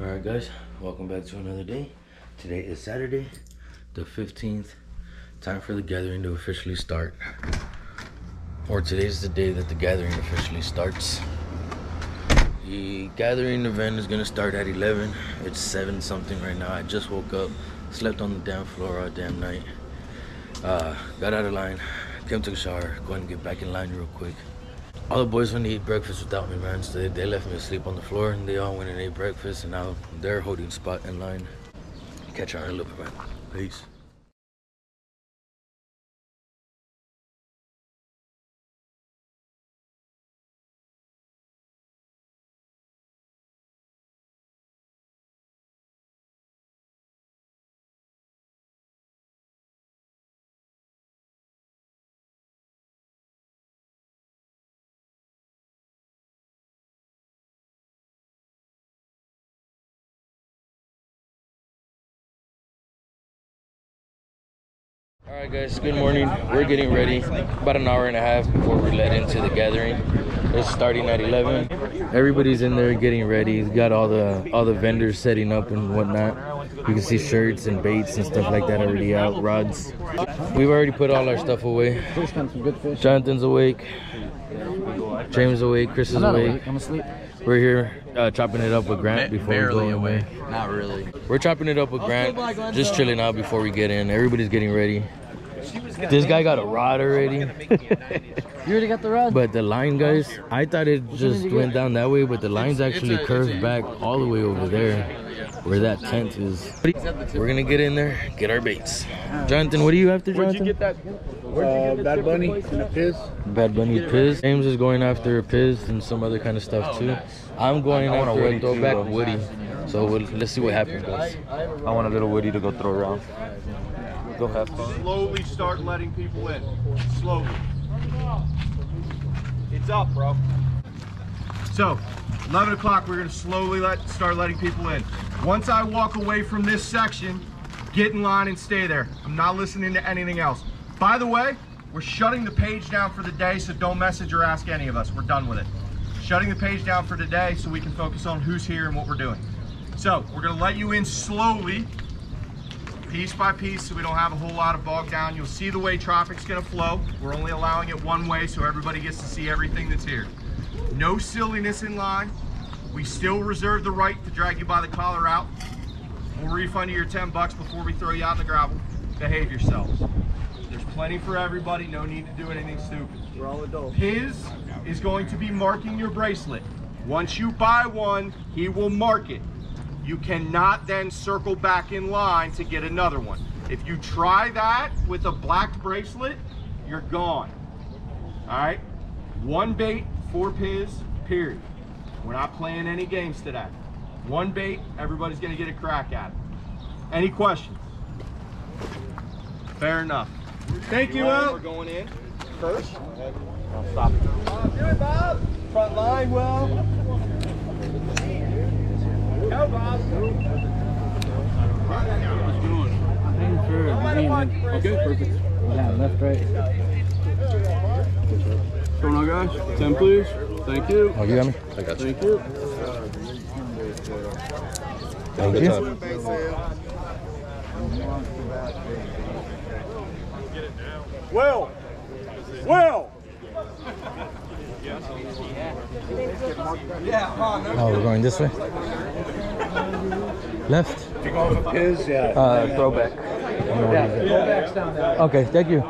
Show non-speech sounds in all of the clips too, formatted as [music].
Alright guys, welcome back to another day. Today is Saturday, the 15th. Time for the gathering to officially start. Or today's the day that the gathering officially starts. The gathering event is gonna start at 11. It's 7 something right now. I just woke up, slept on the damn floor all damn night. Uh, got out of line, came to a shower, go ahead and get back in line real quick. All the boys went to eat breakfast without me, man. So they, they left me asleep on the floor, and they all went and ate breakfast, and now they're holding spot in line. Catch y'all in a little bit, man. Peace. All right, guys. Good morning. We're getting ready. About an hour and a half before we let into the gathering. It's starting at 11. Everybody's in there getting ready. Got all the all the vendors setting up and whatnot. You can see shirts and baits and stuff like that already out. Rods. We've already put all our stuff away. Jonathan's awake. James awake. Chris is awake. awake. I'm asleep. We're here uh, chopping it up with Grant before we Barely go away. away. Not really. We're chopping it up with Grant, just chilling out before we get in. Everybody's getting ready. This guy got a rod already, [laughs] You already got the rod? but the line, guys, I thought it just went down that way, but the line's actually curved back all the way over there where that tent is. We're gonna get in there, get our baits. Jonathan, what do you have to, Jonathan? that? Uh, Bad Bunny and a Piz. Bad Bunny Piz. James is going after a Piz and some other kind of stuff too. I'm going I want a after a Woody too, throwback. Woody. So we'll, let's see what happens, guys. I want a little Woody to go throw around. Go have. Slowly start letting people in. Slowly. It's up, bro. So, 11 o'clock, we're gonna slowly let start letting people in. Once I walk away from this section, get in line and stay there. I'm not listening to anything else. By the way, we're shutting the page down for the day, so don't message or ask any of us. We're done with it. Shutting the page down for today so we can focus on who's here and what we're doing. So, we're gonna let you in slowly piece by piece so we don't have a whole lot of bog down. You'll see the way traffic's gonna flow. We're only allowing it one way so everybody gets to see everything that's here. No silliness in line. We still reserve the right to drag you by the collar out. We'll refund you your 10 bucks before we throw you out in the gravel. Behave yourselves. There's plenty for everybody. No need to do anything stupid. We're all adults. His is going to be marking your bracelet. Once you buy one, he will mark it. You cannot then circle back in line to get another one. If you try that with a black bracelet, you're gone. All right? One bait, four piz, period. We're not playing any games today. One bait, everybody's gonna get a crack at it. Any questions? Fair enough. Thank you, Will. We're going in first. I'll stop. Good, Bob. Front line, well. Go, Bob. Okay, perfect. Yeah, left, right. What's going on, guys? 10, please. Thank you. Oh, you got me? I got you. Thank you. Thank you. Will. Will. Oh, we're going this way? Left? Piz, yeah. Uh, throwback. Okay, thank you.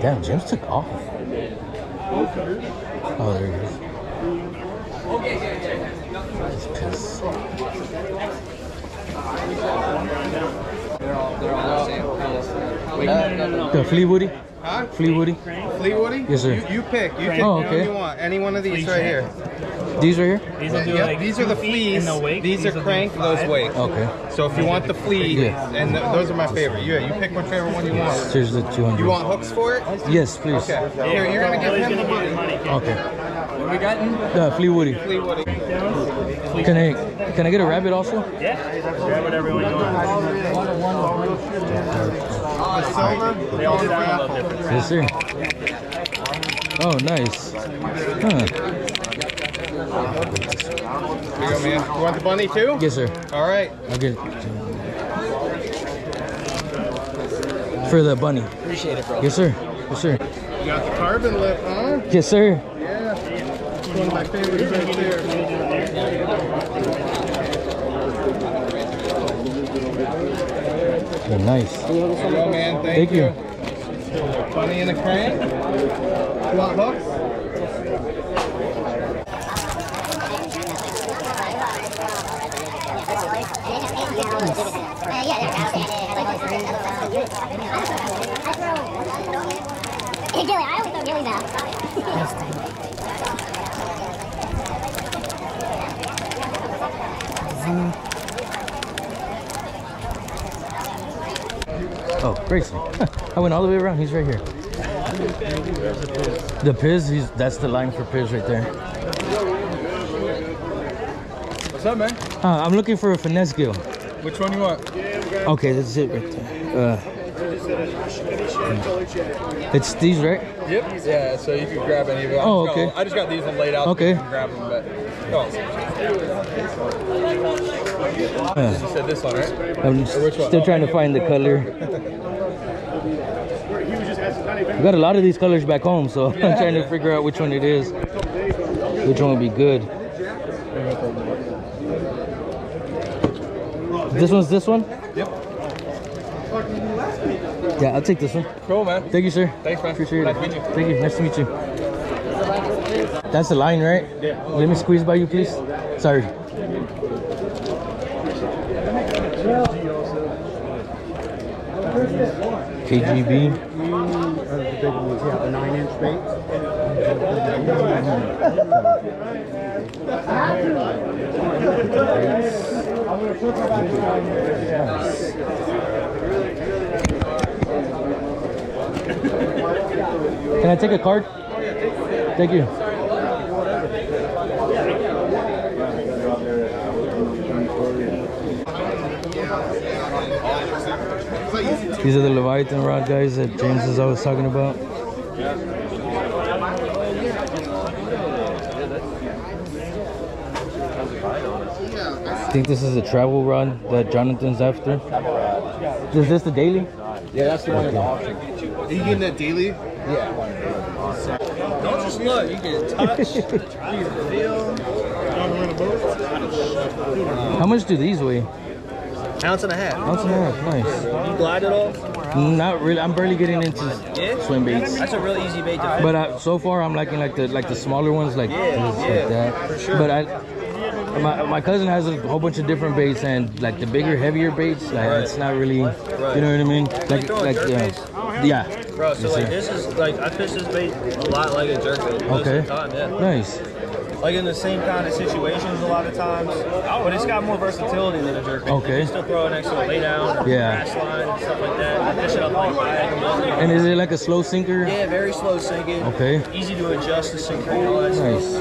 Damn, James took off. Oh, there he is. He's pissed. The Flea Woody? Huh? Flea Woody? Flea Woody? Yes, sir. You, you pick. You can Oh, do okay. you want. Any one of these right here. These right here? These will do Yep, like these are the fleas. in the wake. These, will are do crank. five. Those wake. Okay. So if you want the flea, Yeah. and th- those are my favorite. Yeah, you pick whichever one you want. Here's the 200. You want hooks for it? Yes, please. Okay. Here, you're gonna give him the money. money. Okay. What we got in? The Flea Woody. Flea Woody. Can I can I get a rabbit also? Yeah, grab whatever one you want. The silver. They all sound a little different. Yes, sir. Oh, nice. Huh. Here you go, man. You want the bunny too? Yes, sir. All right. I'll get it. For the bunny. Appreciate it, bro. Yes, sir. Yes, sir. You got the carbon lip, huh? Yes, sir. Yeah. It's one of my favorites right there. Yeah, nice. Here you go, man. Thank Thank, you. Bunny in the crank. You want hooks? Gilly, I always throw Gilly out. Oh, Grayson. [laughs] I went all the way around. He's right here. The Piz, he's that's the line for Piz right there. What's up, man? Uh, I'm looking for a finesse gill. Which one you want? Okay, that's it right there. Uh, it's these, right? Yep. Yeah, so you can grab any of them. Oh, okay. I just got these laid out. so Okay. You can grab them, but. Oh, Uh, you said this one, right? I'm Or which one? still trying to find the color. We got a lot of these colors back home, so [laughs] I'm trying to figure out which one it is. Which one would be good. This one's this one? Yep. Yeah, I'll take this one. Cool, man. Thank you, sir. Thanks, man. Appreciate Nice it. to meet you. Thank you. Nice to meet you. That's the line, right? Yeah. Let me squeeze by you, please. Sorry. KGB. Uh, the big ones, yeah, the nine inch baits. Can I take a card? Thank you. These are the Leviathan rod guys that James is always talking about. I think this is a travel rod that Jonathan's after. Is this the daily? Yeah, that's the one in the. Are you getting that daily? Yeah. Don't just look. You can touch. you can feel. How much do these weigh? Ounce and a half. Ounce and a half, nice. You glide at all. Not really. I'm barely getting into Yeah. swim baits. That's a real easy bait to fish. But uh, so far, I'm liking like the like the smaller ones, like, Yeah, this, yeah, like that. for sure. But I, my, my cousin has a whole bunch of different baits, and like the bigger, heavier baits, like Right. it's not really, Right. you know what I mean? Like like jerk yeah, baits? yeah. Bro, so Yes, like sir. this is like I fish this bait a lot like a jerk bait. Okay. Time, yeah. Nice. Like in the same kind of situations a lot of times, but it's got more versatility than a jerk bait. Okay. You can still throw it next to a lay down, Yeah. grass line, and stuff like that. I fish it up like diagonal. And is it like a slow sinker? Yeah, very slow sinking. Okay. Easy to adjust the sinker and all that stuff. Nice.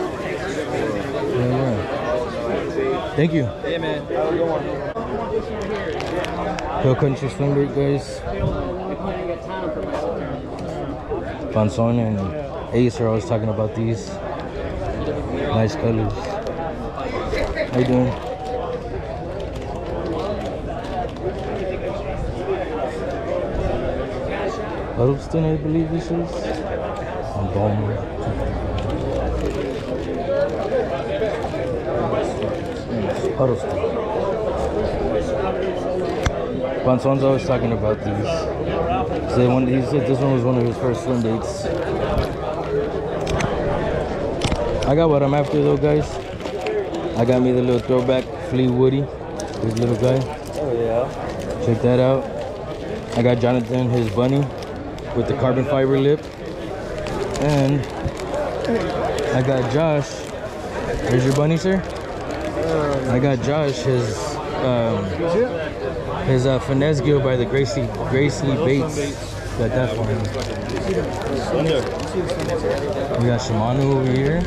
Yeah, yeah. Thank you. Yeah, man. Have a good one. Hill Country Swim Bait, guys. Bonson and Ace are always talking about these. Nice colors. How you doing? Huddleston, I believe this is. And Balmer. Huddleston. Bonson's always talking about these. So one, he said this one was one of his first swim baits. I got what I'm after though, guys. I got me the little throwback Flea Woody, this little guy. Oh yeah. Check that out. I got Jonathan his bunny with the carbon fiber lip. And I got Josh. There's your bunny, sir. I got Josh his um, his uh, finesse gill by the Gracie Gracie Bates. Got that for him. We got Shimano over here.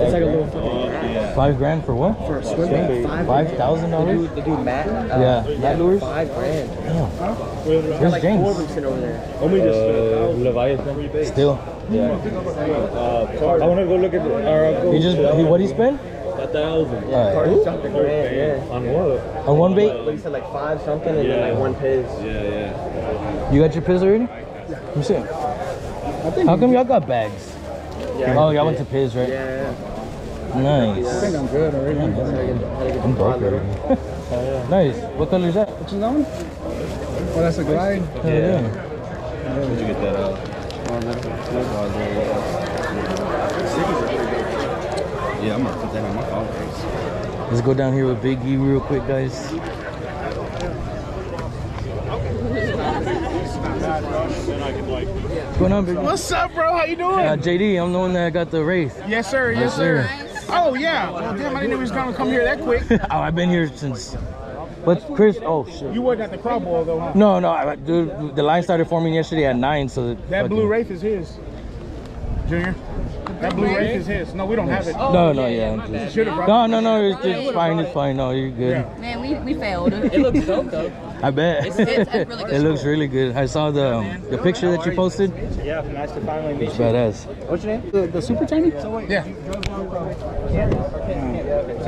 It's like a little Five grand for what? For a swim bait, five. Five thousand dollars? The dude Matt. Uh, Yeah, Matt Lures. Five grand. Damn. Where's Like James? four of them sitting over there. Uh, Leviathan. Still. Yeah. Uh, I want to go look at the. Or He just he, what he spend? a thousand. Yeah. All right. Something grand, yeah. On what? On one bait? But he said like five something and then like one piz. Yeah, yeah. You got your piz already? Yeah. Let me see. How come y'all got bags? Oh, y'all went to Piz, right? Yeah. yeah. Nice. I think I'm good already. I'm broke already. [laughs] Oh, nice. What color is that? What's his name? Oh, that's a glide. Oh, Hell yeah. Where'd you get that uh, oh, out? Yeah, I'm gonna put that on my phone. Let's go down here with Big E real quick, guys. What's going on, Big E? What's up, bro? How you doing? Uh, JD, I'm the one that got the Wraith. yes, sir. Yes, Yes, sir. sir. Oh, yeah. Well, damn, I didn't know he was gonna come here that quick. [laughs] oh, I've been here since. But Chris, oh shit. You wasn't at the crop boil though, huh? No, no, I- dude, the line started forming yesterday at nine, so that, That blue wraith is his. Junior. That blue wraith is his. No, we don't have it. No, no, yeah. I'm just- no, no, no, it's, it's fine, it's fine. No, you're good. Man, we, we failed. It looks dope though. I bet. It's- it's really [laughs] good it looks really good. I saw the um, the picture that you posted. Yeah, nice to finally meet It's badass. What's your name? The, the super tiny? Yeah.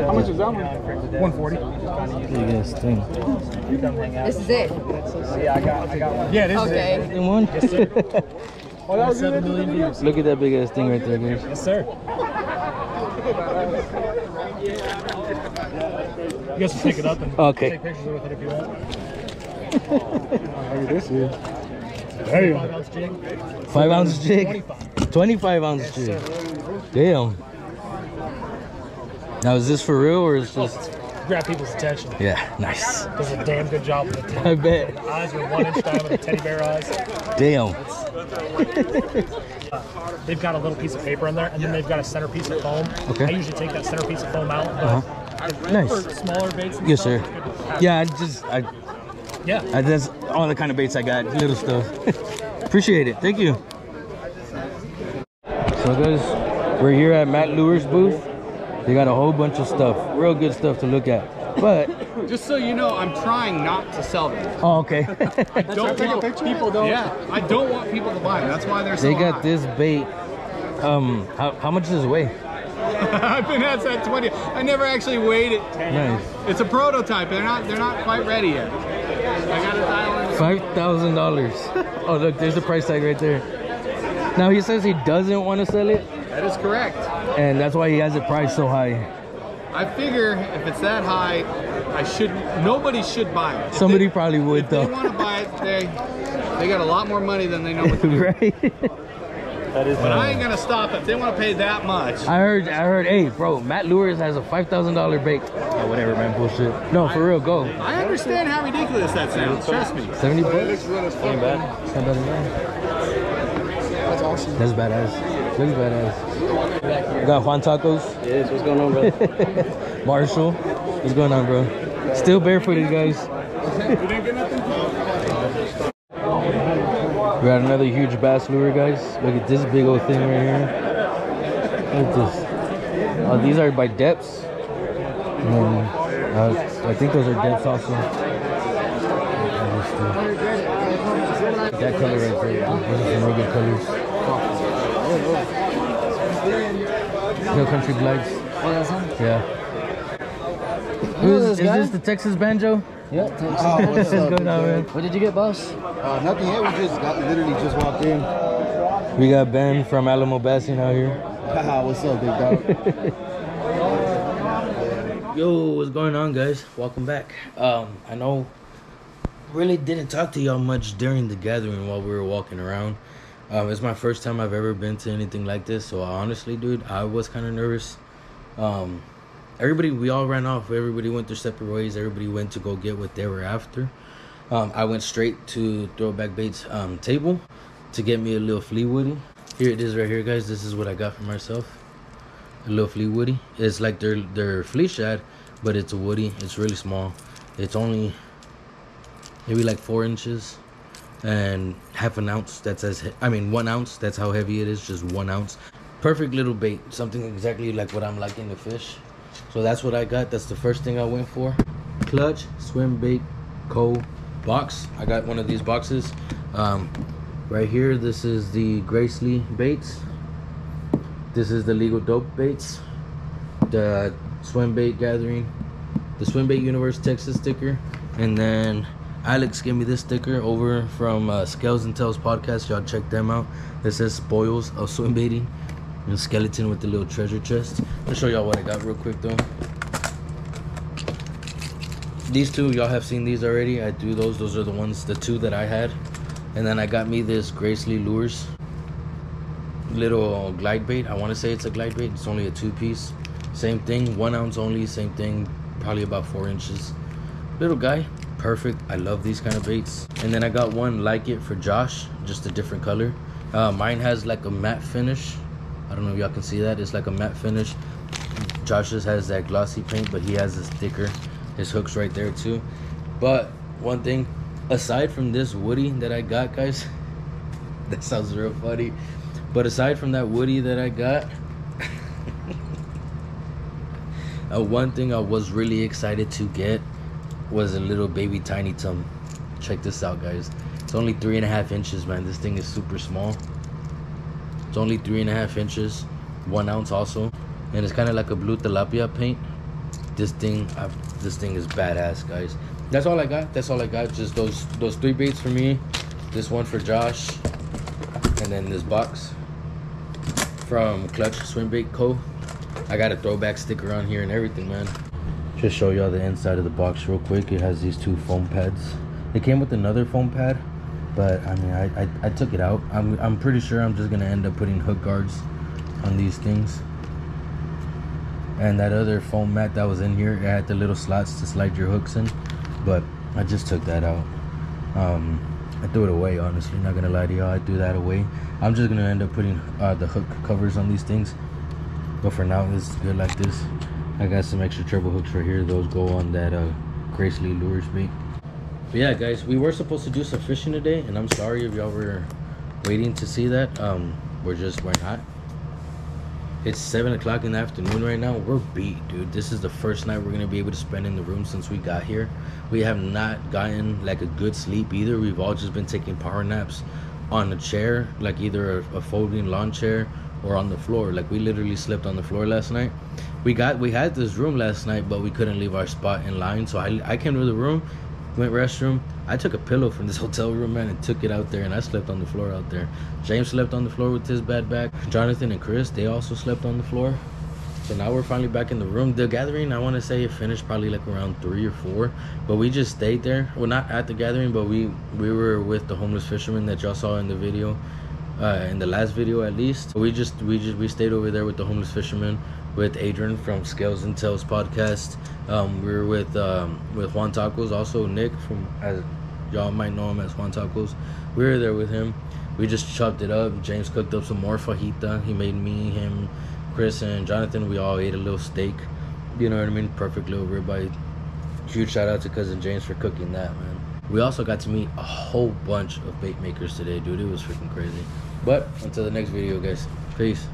How much is that one? 140. Big ass thing. This is it. Yeah, I got, I got one. Yeah, this Okay. In one. Oh, [laughs] that was seven million views. Look at that big ass thing right there, guys. Yes, sir. [laughs] You guys can pick it up and Okay. take pictures with it if you want. Look at this here. Five ounce jig. Five ounce jig. 25 ounce jig. Damn. Now, is this for real or is just. Grab people's attention. Yeah, nice. Does a damn good job with the [laughs] I bet. eyes are one inch diameter, teddy bear eyes. Damn. [laughs] They've got a little piece of paper in there, and then they've got a center piece of foam. Okay. I usually take that center piece of foam out, but Uh-huh. Nice. for smaller baits. Yes, stuff, sir. it's good to have. Yeah, I just. I, Yeah. I, that's all the kind of baits I got. Little stuff. [laughs] Appreciate it. Thank you. So, guys, we're here at Matt Lures booth. They got a whole bunch of stuff. Real good stuff to look at. But, [laughs] Just so you know, I'm trying not to sell them. oh, okay. [laughs] I don't want people don't. Yeah, I don't want people to buy them. That's why they're so they got high. this bait. Um, how, how much does it weigh? I've been at that 20. I never actually weighed it. Nice. It's a prototype. They're not. They're not quite ready yet. I got to dial in. Five thousand dollars. Oh look, there's the price tag right there. Now he says he doesn't want to sell it, That is correct. and that's why he has it priced so high. I figure if it's that high, I should. Nobody should buy it. If Somebody they, probably would if they though, want to buy it, they they got a lot more money than they know what to do. [laughs] right? That is. But I ain't gonna stop if they want to pay that much. I heard, I heard, hey, bro, Matt Lures has a five thousand dollar bake. Oh, whatever, man, bullshit. No, for real, go. I understand how ridiculous that sounds. Trust me. Seventy bucks. Ain't bad. It's not bad at all. That's awesome. That's badass. Really badass. We got Juan Tacos, Yes, what's going on, bro? [laughs] Marshall. What's going on, bro? Still barefooted, guys. We got another huge bass lure, guys. Look at this big old thing right here. Look at this. Oh, these are by Deps. And, uh, I think those are Deps also. That color right there. Those are some real good colors. Hill Country Glides. Yeah. Who's, is this the Texas Banjo? Yeah, Oh, what's going on, man? What did you get, boss? Uh, nothing yet. We just got literally just walked in. We got Ben from Alamo Bassing out here. [laughs] What's up, big dog? [laughs] Yo, what's going on, guys? Welcome back. Um, I know really didn't talk to y'all much during the gathering while we were walking around. Um, it's my first time I've ever been to anything like this, so honestly, dude, I was kind of nervous. Um, everybody, we all ran off. Everybody went their separate ways. Everybody went to go get what they were after. Um, I went straight to Throwback Baits um, table to get me a little flea woody. Here it is right here, guys. This is what I got for myself. A little flea woody. It's like their their flea shad, but it's a woody. It's really small. It's only maybe like four inches and half an ounce. That's as I mean one ounce. That's how heavy it is. Just one ounce. Perfect little bait. Something exactly like what I'm liking to fish. So that's what I got. That's the first thing I went for. Clutch Swim Bait Co. box. I got one of these boxes. Um, right here, this is the Gracely baits. This is the legal dope baits. The swim bait gathering. The swim bait universe Texas sticker. And then Alex gave me this sticker over from uh, Scales and Tails podcast. Y'all check them out. This says spoils of swim baiting. A skeleton with the little treasure chest. I'll show y'all what I got real quick though. These two, y'all have seen these already. I do those. Those are the ones, the two that I had. And then I got me this Gracely Lures little glide bait. I want to say it's a glide bait. It's only a two piece. Same thing, one ounce only. Same thing, probably about four inches. Little guy, perfect. I love these kind of baits. And then I got one like it for Josh, just a different color. Uh, mine has like a matte finish. I don't know if y'all can see that. It's like a matte finish. Josh's has that glossy paint, but he has a sticker. His hook's right there too. But one thing, aside from this woody that I got, guys, [laughs] that sounds real funny. But aside from that woody that I got, [laughs] uh, one thing I was really excited to get was a little baby tiny tum. Check this out, guys. It's only three and a half inches, man. This thing is super small. It's only three and a half inches, one ounce also, and it's kind of like a blue tilapia paint. This thing, i this thing is badass, guys. That's all I got. That's all I got. Just those those three baits for me. This one for Josh, and then this box from Clutch Swim Bait Co. I got a throwback sticker on here and everything, man. Just show y'all the inside of the box real quick. It has these two foam pads. It came with another foam pad, but I mean, I, I, I took it out. I'm, I'm pretty sure I'm just gonna end up putting hook guards on these things. And that other foam mat that was in here, it had the little slots to slide your hooks in, but I just took that out. Um, I threw it away, honestly. Not gonna lie to y'all, I threw that away. I'm just gonna end up putting uh, the hook covers on these things. But for now, it's good like this. I got some extra treble hooks right here. Those go on that uh, Gracely Lures bait. But yeah, guys, we were supposed to do some fishing today, and I'm sorry if y'all were waiting to see that. Um, we're just we're not. It's seven o'clock in the afternoon right now. We're beat, dude. This is the first night we're gonna be able to spend in the room since we got here. We have not gotten like a good sleep either. We've all just been taking power naps on a chair, like either a, a folding lawn chair or on the floor. Like we literally slept on the floor last night. We got we had this room last night, but we couldn't leave our spot in line. So I I came to the room, went restroom. I took a pillow from this [laughs] hotel room, man, and took it out there, and I slept on the floor out there. James slept on the floor with his bad back. Jonathan and Chris, they also slept on the floor. So now we're finally back in the room. The gathering, I want to say it finished probably like around three or four, but we just stayed there. Well, not at the gathering, but we we were with the homeless fisherman that y'all saw in the video, uh, in the last video at least. We just we just we stayed over there with the homeless fisherman, with Adrian from Scales and Tails podcast. Um, we were with um, with Juan Tacos, also Nick from as y'all might know him as Juan Tacos. We were there with him. We just chopped it up. James cooked up some more fajita. He made me, him, Chris, and Jonathan. We all ate a little steak. You know what I mean? Perfect little ribeye. Huge shout out to cousin James for cooking that, man. We also got to meet a whole bunch of bait makers today, dude. It was freaking crazy. But until the next video, guys. Peace.